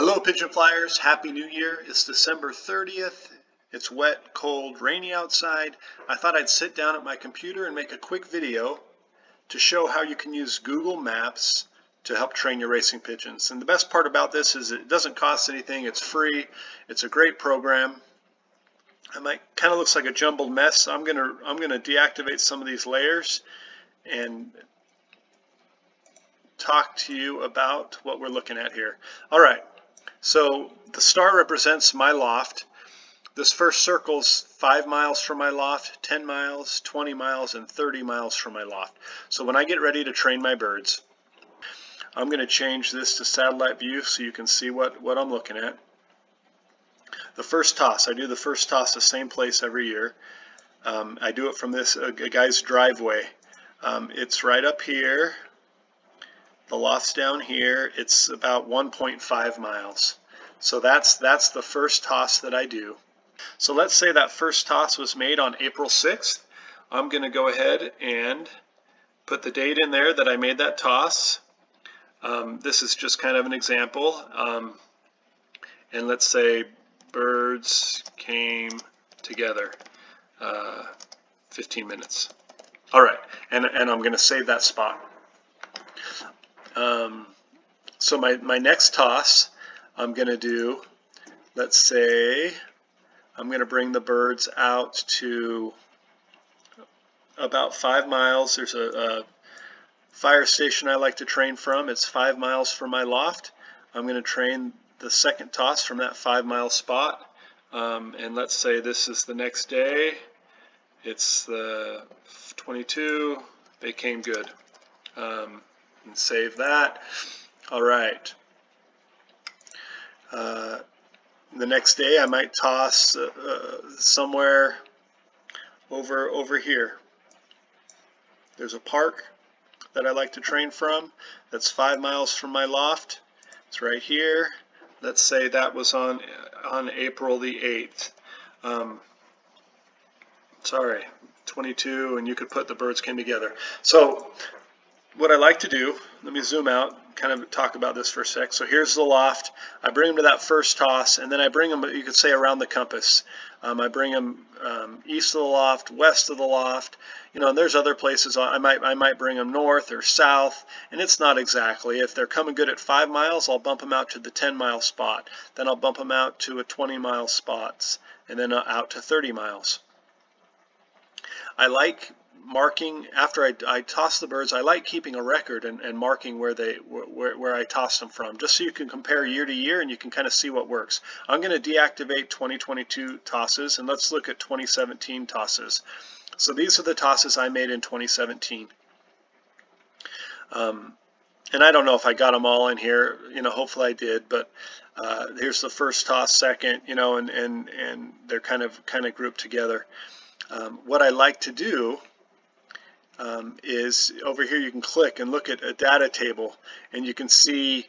Hello Pigeon Flyers, Happy New Year. It's December 30th. It's wet, cold, rainy outside. I thought I'd sit down at my computer and make a quick video to show how you can use Google Maps to help train your racing pigeons. And the best part about this is it doesn't cost anything, it's free, it's a great program. I might kind of looks like a jumbled mess. I'm gonna I'm gonna deactivate some of these layers and talk to you about what we're looking at here. All right, so the star represents my loft. This first circle's 5 miles from my loft, 10 miles, 20 miles, and 30 miles from my loft. So when I get ready to train my birds, I'm going to change this to satellite view so you can see what, what I'm looking at. The first toss, I do the first toss the same place every year. Um, I do it from this a, a guy's driveway. Um, it's right up here the loft's down here. It's about 1.5 miles. So that's, that's the first toss that I do. So let's say that first toss was made on April 6th. I'm going to go ahead and put the date in there that I made that toss. Um, this is just kind of an example. Um, and let's say birds came together. Uh, 15 minutes. All right, and, and I'm going to save that spot. Um, so my, my next toss, I'm going to do, let's say, I'm going to bring the birds out to about five miles. There's a, a fire station I like to train from. It's five miles from my loft. I'm going to train the second toss from that five mile spot. Um, and let's say this is the next day. It's the 22. They came good. Um, and save that. All right. Uh, the next day I might toss uh, uh, somewhere over over here. There's a park that I like to train from that's five miles from my loft. It's right here. Let's say that was on on April the 8th. Um, sorry, 22, and you could put the birds came together. So what I like to do, let me zoom out, kind of talk about this for a sec. So here's the loft. I bring them to that first toss, and then I bring them, you could say, around the compass. Um, I bring them um, east of the loft, west of the loft. You know, and there's other places I might I might bring them north or south, and it's not exactly. If they're coming good at five miles, I'll bump them out to the 10 mile spot. Then I'll bump them out to a 20 mile spots, and then uh, out to 30 miles. I like marking after I, I toss the birds I like keeping a record and, and marking where they where, where I toss them from just so you can compare year to year and you can kind of see what works. I'm going to deactivate 2022 tosses and let's look at 2017 tosses. So these are the tosses I made in 2017 um, and I don't know if I got them all in here you know hopefully I did but uh, here's the first toss second you know and and and they're kind of kind of grouped together um, what I like to do um, is over here you can click and look at a data table and you can see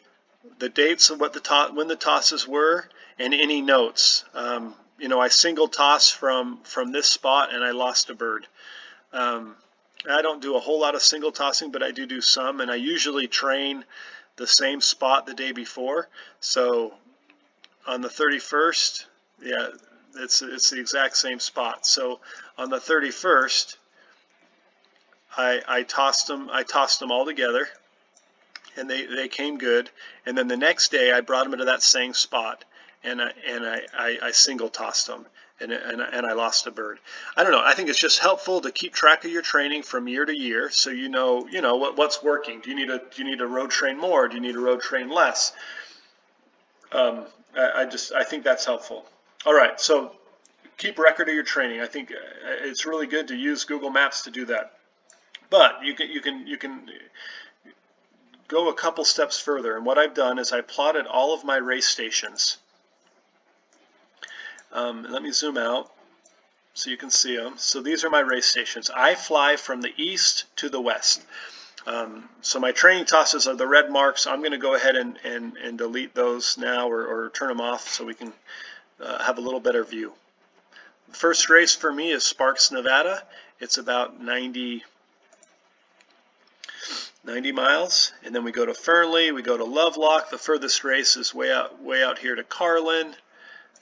the dates of what the when the tosses were and any notes. Um, you know, I single toss from from this spot and I lost a bird. Um, I don't do a whole lot of single tossing, but I do do some, and I usually train the same spot the day before. So on the 31st, yeah, it's it's the exact same spot. So on the 31st, I, I tossed them I tossed them all together and they, they came good and then the next day I brought them into that same spot and I, and I, I, I single tossed them and, and, and I lost a bird. I don't know. I think it's just helpful to keep track of your training from year to year so you know you know what, what's working. Do you need a, do you need to road train more? Do you need to road train less? Um, I, I just I think that's helpful. All right, so keep record of your training. I think uh, it's really good to use Google Maps to do that. But you can you can you can go a couple steps further. And what I've done is I plotted all of my race stations. Um, let me zoom out so you can see them. So these are my race stations. I fly from the east to the west. Um, so my training tosses are the red marks. I'm going to go ahead and, and, and delete those now or, or turn them off so we can uh, have a little better view. The first race for me is Sparks, Nevada. It's about 90, 90 miles, and then we go to Fernley, we go to Lovelock. The furthest race is way out, way out here to Carlin,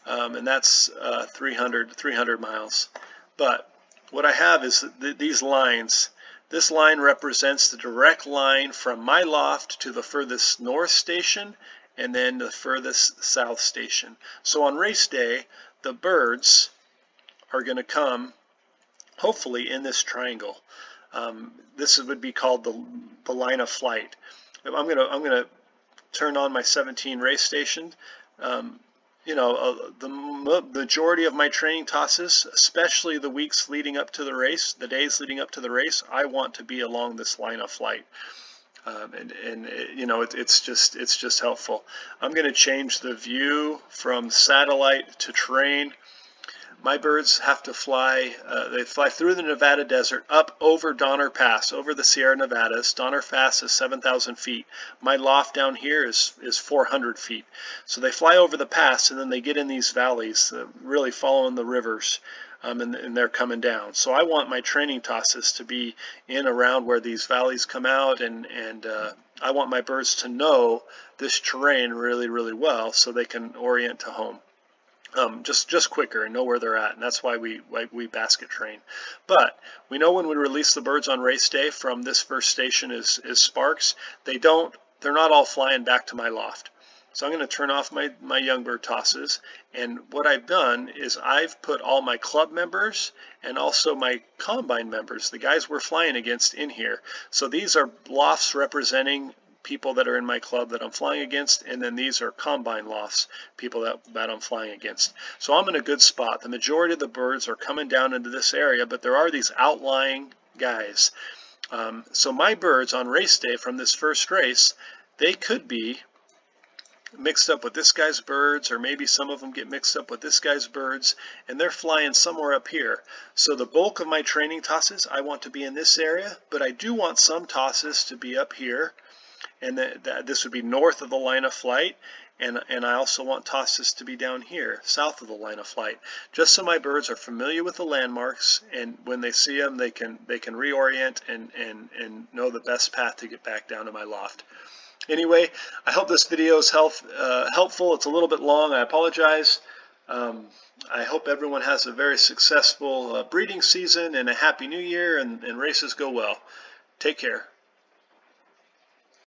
um, and that's uh, 300, 300 miles. But what I have is th these lines. This line represents the direct line from my loft to the furthest north station and then the furthest south station. So on race day, the birds are going to come hopefully in this triangle. Um, this would be called the, the line of flight. I'm going to I'm going to turn on my 17 race station. Um, you know, uh, the majority of my training tosses, especially the weeks leading up to the race, the days leading up to the race, I want to be along this line of flight. Um, and, and it, you know, it, it's just it's just helpful. I'm going to change the view from satellite to terrain. My birds have to fly, uh, they fly through the Nevada desert up over Donner Pass, over the Sierra Nevadas. Donner Pass is 7,000 feet. My loft down here is, is 400 feet. So they fly over the pass and then they get in these valleys, uh, really following the rivers. Um, and, and, they're coming down. So I want my training tosses to be in around where these valleys come out, and and uh, I want my birds to know this terrain really, really well, so they can orient to home um, just just quicker and know where they're at, and that's why we why we basket train. But we know when we release the birds on race day from this first station is is Sparks. They don't they're not all flying back to my loft. So I'm going to turn off my, my young bird tosses. And what I've done is I've put all my club members and also my combine members, the guys we're flying against in here. So these are lofts representing people that are in my club that I'm flying against, and then these are combine lofts, people that, that I'm flying against. So I'm in a good spot. The majority of the birds are coming down into this area, but there are these outlying guys. Um, so my birds on race day from this first race, they could be mixed up with this guy's birds, or maybe some of them get mixed up with this guy's birds, and they're flying somewhere up here. So the bulk of my training tosses, I want to be in this area, but I do want some tosses to be up here, and that, this would be north of the line of flight and, and I also want tosses to be down here, south of the line of flight, just so my birds are familiar with the landmarks, and when they see them, they can they can reorient and, and, and know the best path to get back down to my loft. Anyway, I hope this video is help, uh, helpful. It's a little bit long. I apologize. Um, I hope everyone has a very successful uh, breeding season and a happy new year and, and races go well. Take care.